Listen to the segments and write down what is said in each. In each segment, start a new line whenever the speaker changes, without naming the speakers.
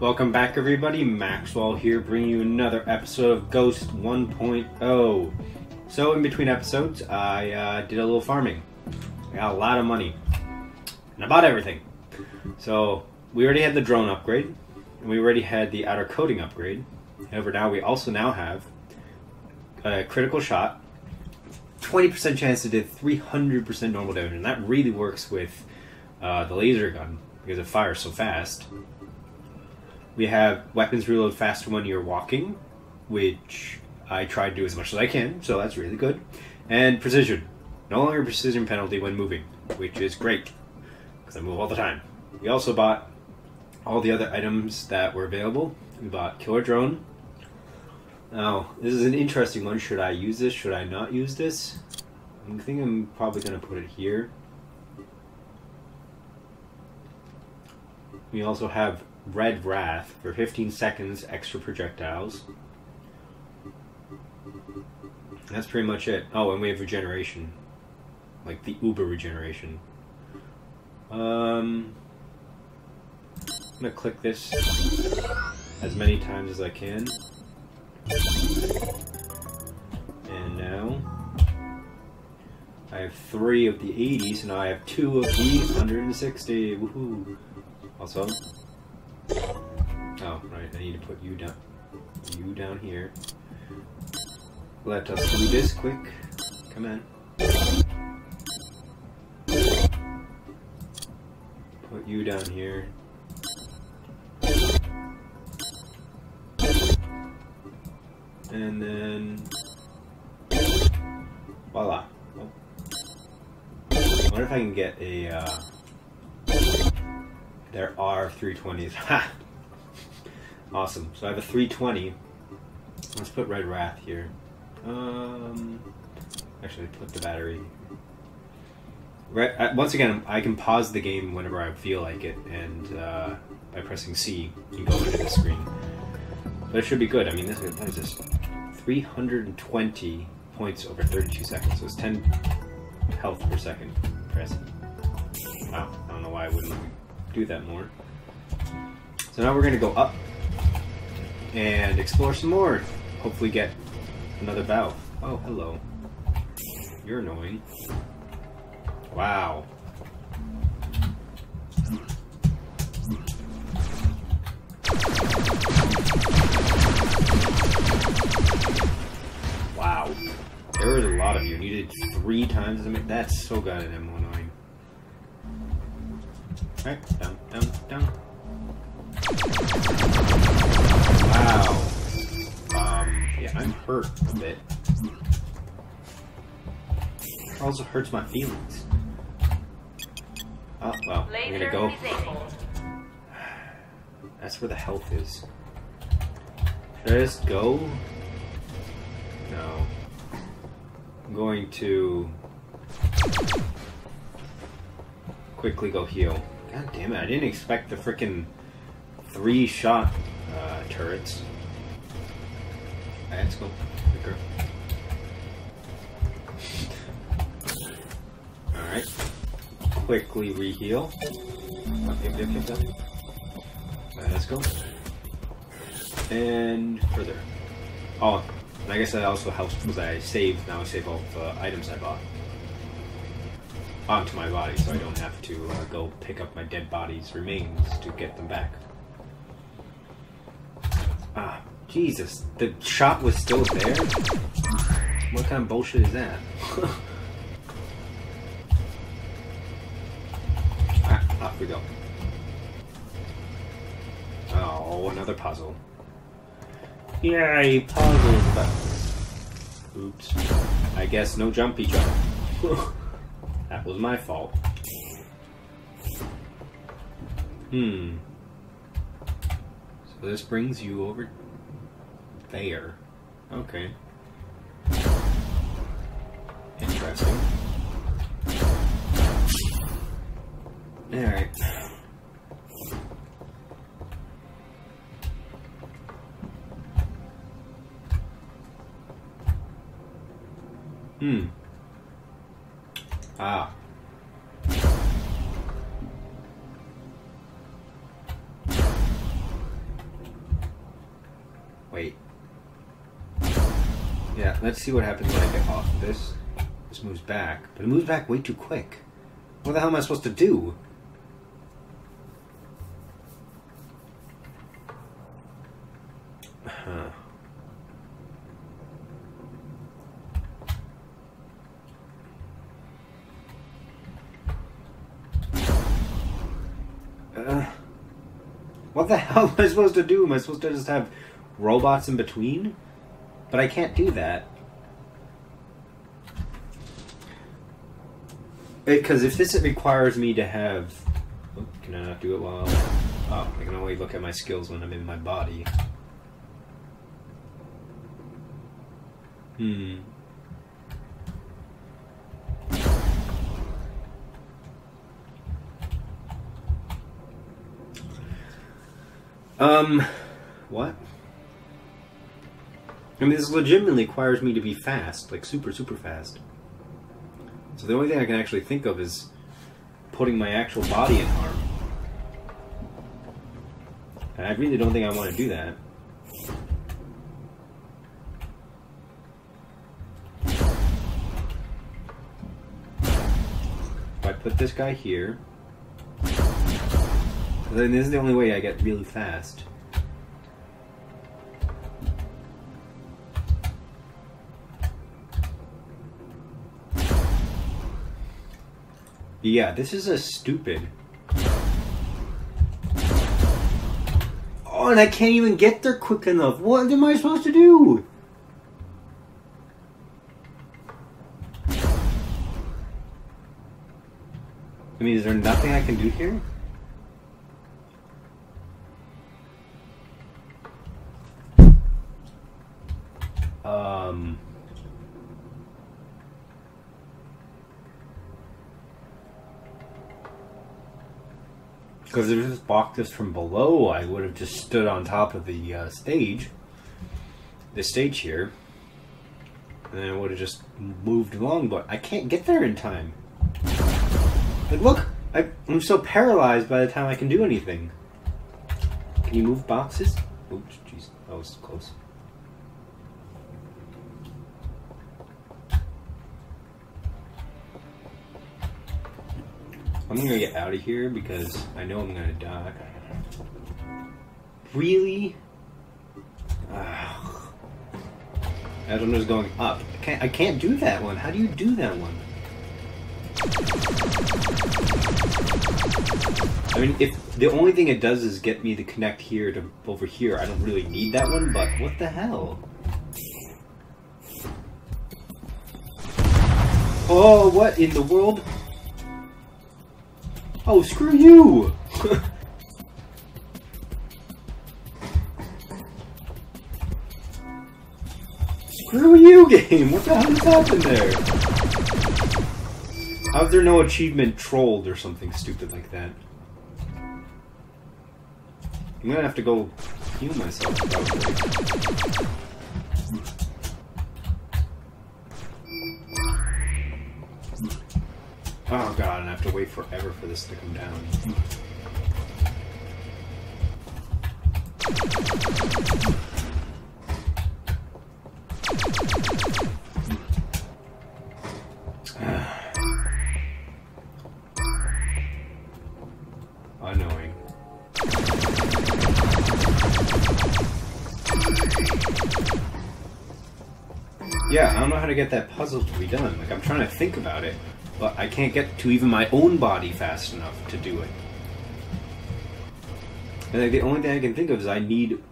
Welcome back, everybody. MaxWAL here, bringing you another episode of Ghost 1.0. So, in between episodes, I uh, did a little farming. I got a lot of money, and I bought everything. So, we already had the drone upgrade, and we already had the outer coating upgrade. However, now we also now have a critical shot, 20% chance to do 300% normal damage, and that really works with uh, the laser gun because it fires so fast. We have weapons reload faster when you're walking, which I try to do as much as I can, so that's really good. And precision. No longer precision penalty when moving, which is great, because I move all the time. We also bought all the other items that were available. We bought Killer Drone. Now, this is an interesting one. Should I use this? Should I not use this? I think I'm probably going to put it here. We also have Red Wrath for 15 seconds extra projectiles. That's pretty much it. Oh, and we have regeneration. Like the uber regeneration. Um, I'm gonna click this as many times as I can. And now I have three of the 80, so now I have two of the 160. Woohoo! Also, Oh, right, I need to put you down. You down here. Let us do this quick. Come in. Put you down here. And then... Voila. Oh. I wonder if I can get a, uh... There are 320s. Ha! Awesome. So I have a 320. Let's put Red Wrath here. Um, actually, put the battery. Right, uh, once again, I can pause the game whenever I feel like it, and uh, by pressing C, you go into the screen. But it should be good. I mean, this is this? 320 points over 32 seconds. So it's 10 health per second. Press. Wow. I don't know why I wouldn't do that more. So now we're going to go up and explore some more. Hopefully get another valve. Oh, hello. You're annoying. Wow. Wow. There was a lot of you. You Needed three times to make that's so goddamn annoying. Alright, down, down, down. Wow. Um, yeah, I'm hurt a bit. It also hurts my feelings. Oh, well, I'm gonna go. That's where the health is. Should I just go? No. I'm going to quickly go heal. God damn it, I didn't expect the freaking three shot uh, turrets. Right, let's go quicker. Alright. Quickly reheal. Yep, yep, yep, yep. Right, let's go. And further. Oh, and I guess that also helps because I saved, now I save all the items I bought onto my body so I don't have to uh, go pick up my dead body's remains to get them back. Ah, Jesus. The shop was still there? What kind of bullshit is that? ah, off we go. Oh, another puzzle. Yay, puzzles! But... Oops. I guess no jumpy jump. that was my fault. Hmm. So this brings you over there. Okay. Interesting. Alright. Let's see what happens when I get off this. This moves back, but it moves back way too quick. What the hell am I supposed to do? Uh, what the hell am I supposed to do? Am I supposed to just have robots in between? But I can't do that. Because if this requires me to have... Can I not do it while... Oh, I can only look at my skills when I'm in my body. Hmm. Um, what? I mean, this legitimately requires me to be fast, like super, super fast. So the only thing I can actually think of is putting my actual body in harm. And I really don't think I want to do that. If I put this guy here, then this is the only way I get really fast. Yeah, this is a stupid. Oh, and I can't even get there quick enough. What am I supposed to do? I mean, is there nothing I can do here? Um... If this blocked this from below, I would have just stood on top of the uh, stage, the stage here, and then I would have just moved along, but I can't get there in time. Like, look, I, I'm so paralyzed by the time I can do anything. Can you move boxes? Oops, jeez, that was close. I'm gonna get out of here because I know I'm gonna die. Really? Ugh. Adam is going up. I can't, I can't do that one. How do you do that one? I mean, if the only thing it does is get me to connect here to over here, I don't really need that one, but what the hell? Oh, what in the world? Oh, screw you! screw you, game! What the hell just happened there? How's there no achievement trolled or something stupid like that? I'm gonna have to go heal myself, probably. God, and I have to wait forever for this to come down. Annoying. Yeah, I don't know how to get that puzzle to be done. Like, I'm trying to think about it, but I can't get to even my own body fast enough to do it. And like, the only thing I can think of is I need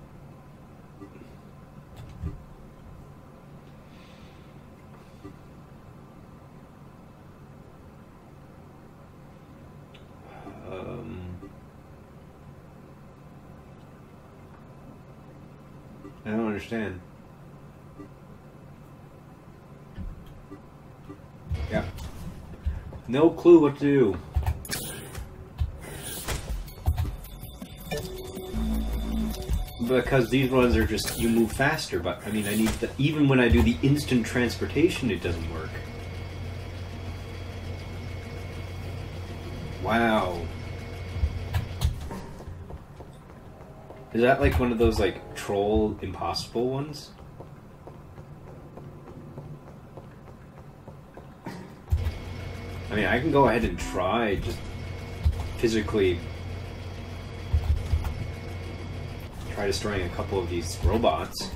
Um, I don't understand. Yeah. No clue what to do. Because these ones are just, you move faster, but I mean, I need the, even when I do the instant transportation, it doesn't work. Wow. Is that like one of those like troll impossible ones? Mean, I can go ahead and try just physically try destroying a couple of these robots.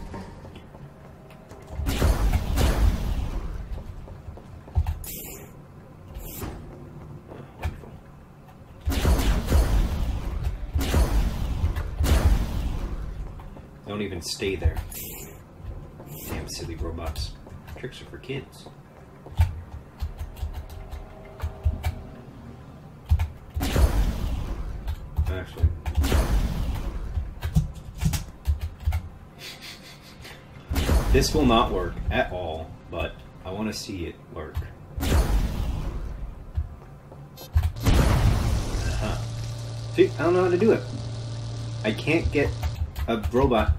Don't even stay there. Damn silly robots. Tricks are for kids. Actually. This will not work at all, but I want to see it work. Uh-huh. See, I don't know how to do it. I can't get a robot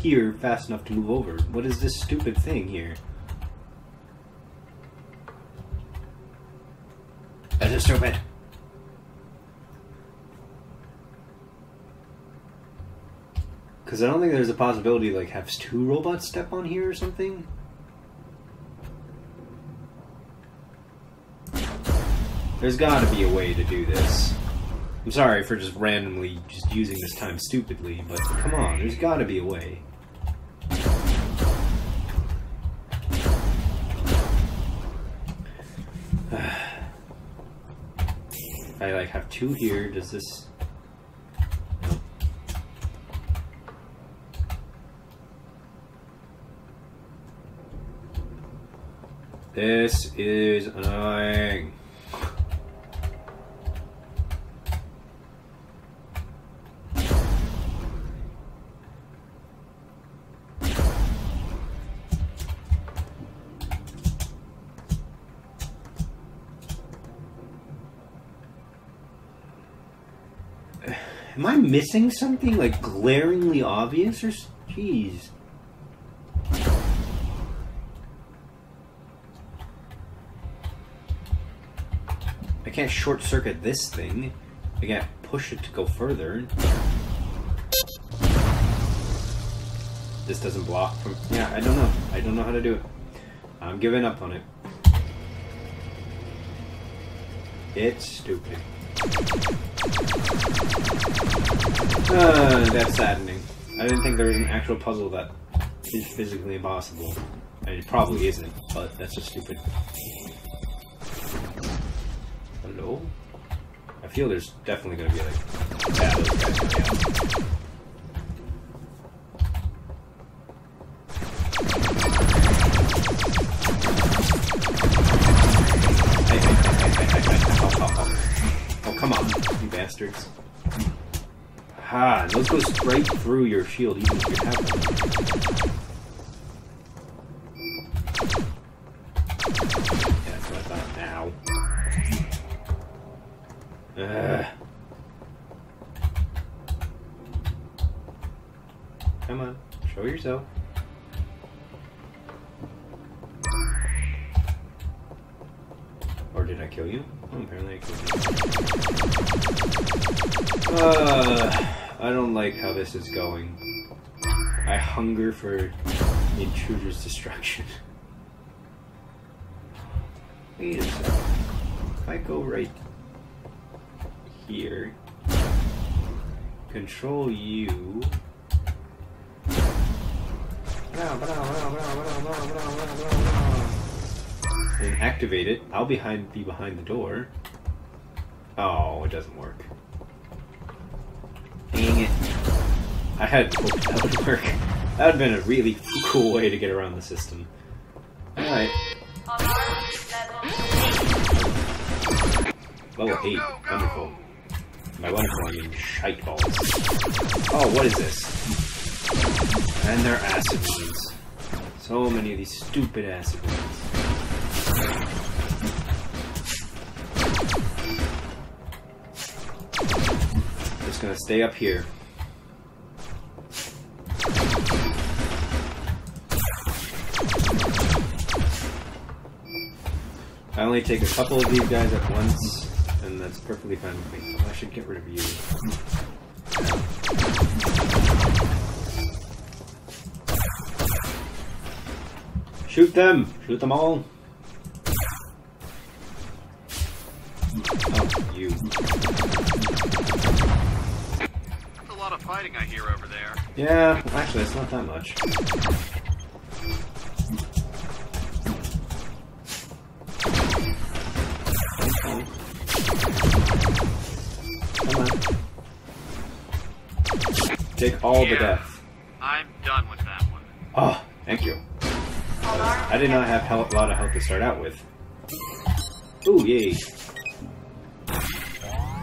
here fast enough to move over. What is this stupid thing here? That is stupid. Because I don't think there's a possibility like have two robots step on here or something. There's got to be a way to do this. I'm sorry for just randomly just using this time stupidly, but come on, there's got to be a way. I like have two here. Does this? This is annoying. Am I missing something like glaringly obvious or jeez? Can't short circuit this thing. I can't push it to go further. This doesn't block from. Yeah, I don't know. I don't know how to do it. I'm giving up on it. It's stupid. Uh, that's saddening. I didn't think there was an actual puzzle that is physically impossible. And it probably isn't, but that's just stupid. Hello? I feel there's definitely gonna be like. Oh, come on, you bastards. Ha, those go straight through your shield even if you have one. Or did I kill you? Oh, apparently I killed you. Uh, I don't like how this is going. I hunger for the intruder's destruction. Wait a second. If I go right here, control you. And activate it. I'll behind be behind the door. Oh, it doesn't work. Dang it. I had hoped that would work. That would have been a really cool way to get around the system. Alright. Level 8. Wonderful. By wonderful, I mean shite balls. Oh, what is this? And they're acid beans. So many of these stupid acid beans. just gonna stay up here. I only take a couple of these guys at once, and that's perfectly fine with me. I should get rid of you. Shoot them! Shoot them all! Oh, you.
Fighting I hear over there.
Yeah, actually, it's not that much. Take all the death.
I'm done with that one.
Oh, thank you. I did not have a lot of health to start out with. Ooh, yay.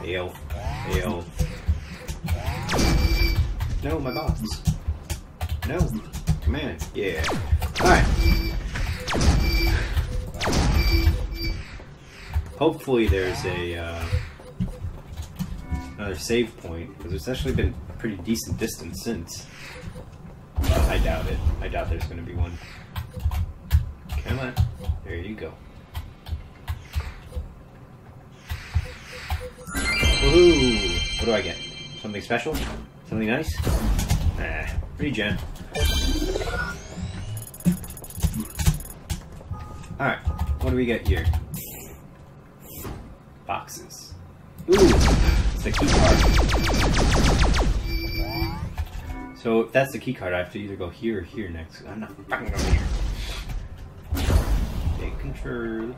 Hail. Hail. No, my boss. No. Command. Yeah. Alright. Hopefully there's a, uh, another save point, because it's actually been a pretty decent distance since. I doubt it. I doubt there's going to be one. Come on. There you go. Woohoo! What do I get? Something special? Something nice? Nah. Regen. Alright. What do we get here? Boxes. Ooh! It's the key card. So if that's the key card, I have to either go here or here next. I'm not fucking going here. Take control.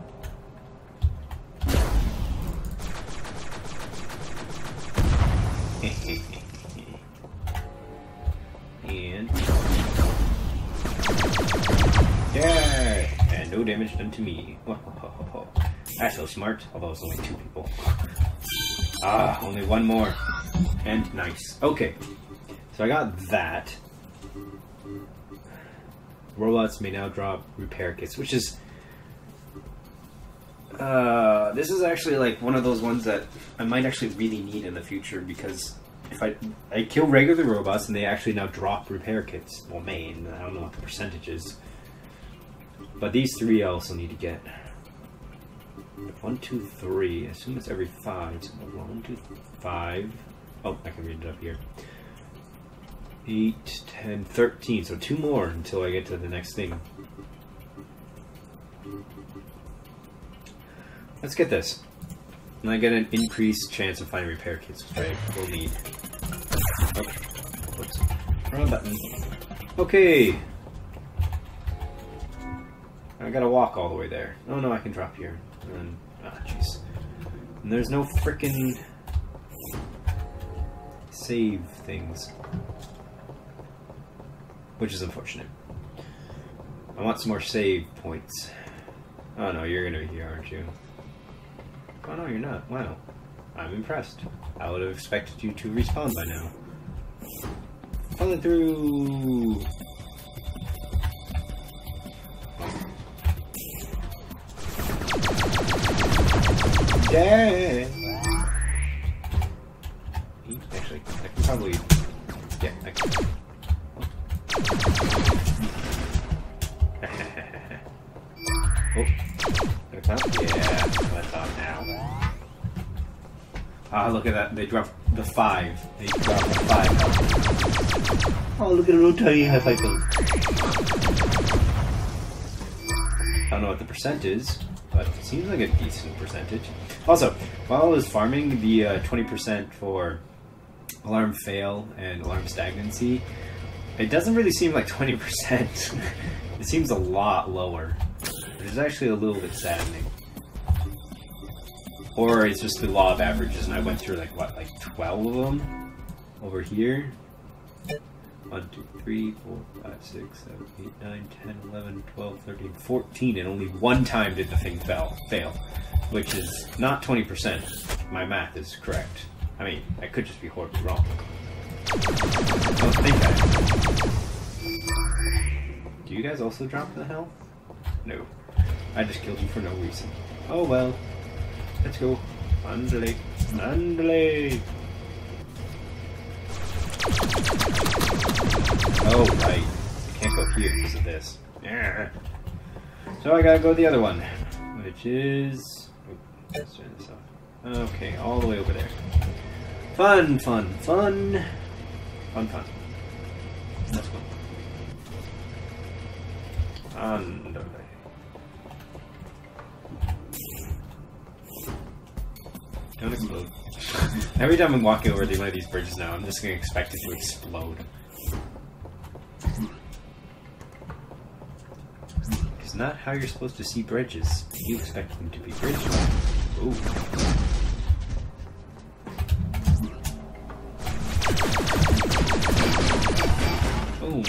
Damage done to me. That's so smart. Although it's only two people. Ah, only one more. And nice. Okay. So I got that. Robots may now drop repair kits, which is uh, this is actually like one of those ones that I might actually really need in the future because if I I kill regular robots and they actually now drop repair kits. Well, main I don't know what the percentage is, but these three I also need to get. One, two, three. I assume it's every five. So one, two, five. Oh, I can read it up here. 8, 10, 13. So two more until I get to the next thing. Let's get this. And I get an increased chance of finding repair kits, which I will need. Oh, whoops. Wrong button. Okay. I gotta walk all the way there. Oh no, I can drop here. And, ah, jeez. And there's no frickin' save things. Which is unfortunate. I want some more save points. Oh no, you're gonna be here, aren't you? Oh no, you're not. Wow. I'm impressed. I would have expected you to respawn by now. Follow through! Yeah! Actually, I can probably... Yeah, I can... oh. Look up? Yeah, what's up now? Ah, look at that. They dropped the five. They dropped the five. Oh, look at it. I'll tell you how I go. I don't know what the percent is, but it seems like a decent percentage. Also, while I was farming, the uh, 20% for alarm fail and alarm stagnancy, it doesn't really seem like 20%. it seems a lot lower. It's actually a little bit saddening. Or it's just the law of averages, and I went through like what, like 12 of them over here. 1, 2, 3, 4, 5, 6, 7, 8, 9, 10, 11, 12, 13, 14, and only one time did the thing fail, fail which is not 20%. My math is correct. I mean, I could just be horribly wrong. Don't think I. Do you guys also drop the health? No. I just killed you for no reason. Oh well. Let's go. Andale. Andale. Oh, right. I can't go here because of this. Yeah. So I gotta go the other one, which is. oh, Let's turn this off. Okay, all the way over there. Fun, fun, fun. Fun, fun. Let's go. Andale. Don't explode. Every time I'm walking over to one of these bridges now, I'm just gonna expect it to explode. It's not how you're supposed to see bridges. You expect them to be bridges. Ooh. Boom.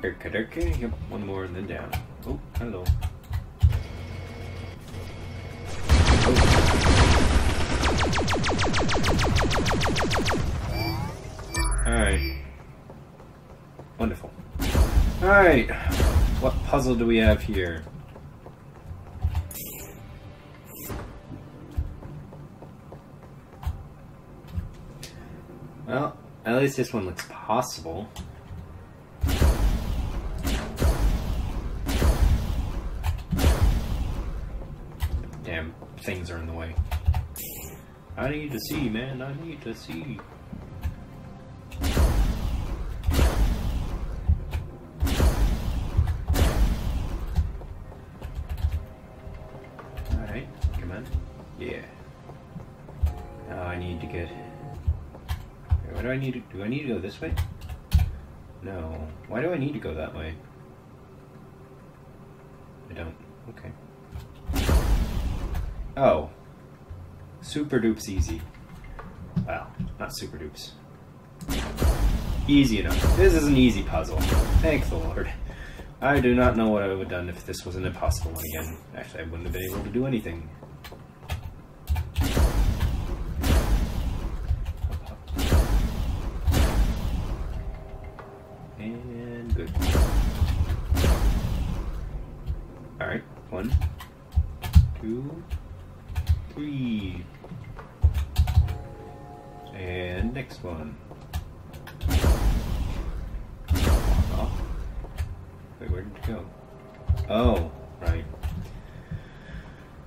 Durka durka. Yep, one more and then down. Oh, hello. Alright. What puzzle do we have here? Well, at least this one looks possible. Damn, things are in the way. I need to see, man. I need to see. I need to. Do I need to go this way? No. Why do I need to go that way? I don't. Okay. Oh. Super dupes easy. Well, not super dupes. Easy enough. This is an easy puzzle. Thank the Lord. I do not know what I would have done if this was an impossible one again. Actually, I wouldn't have been able to do anything. Next one. Off. Wait, where did it go? Oh, right.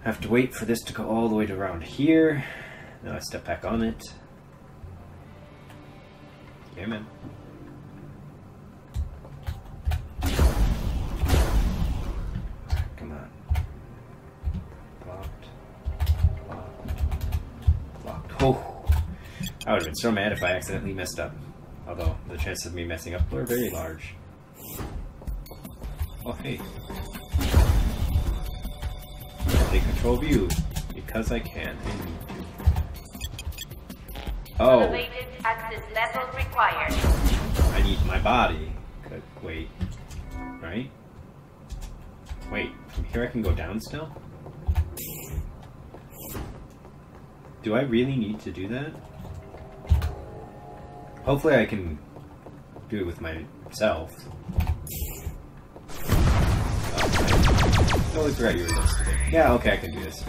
Have to wait for this to go all the way to around here. Now I step back on it. Yeah, man. Come on. Locked. Locked. Locked. Oh. I would have been so mad if I accidentally messed up. Although, the chances of me messing up were very large. Oh, hey. Take control of you. Because I can. I need to. Oh,
Elevated access level required.
I need my body. Good. Wait. Right? Wait, from here I can go down still? Do I really need to do that? Hopefully I can do it with myself. Totally forgot you were. Yeah, okay, I can do this.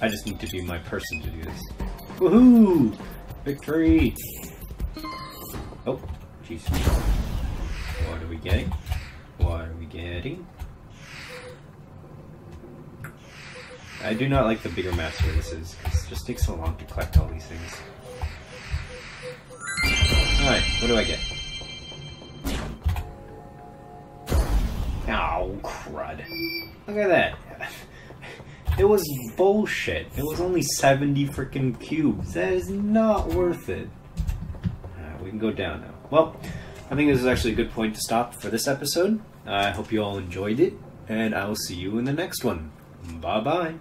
I just need to be my person to do this. Woohoo! Victory! Oh, jeez. What are we getting? What are we getting? I do not like the bigger maps where this is. 'cause It just takes so long to collect all these things. Alright, what do I get? Oh, crud. Look at that. It was bullshit. It was only 70 freaking cubes. That is not worth it. Alright, we can go down now. Well, I think this is actually a good point to stop for this episode. I hope you all enjoyed it, and I will see you in the next one. Bye bye.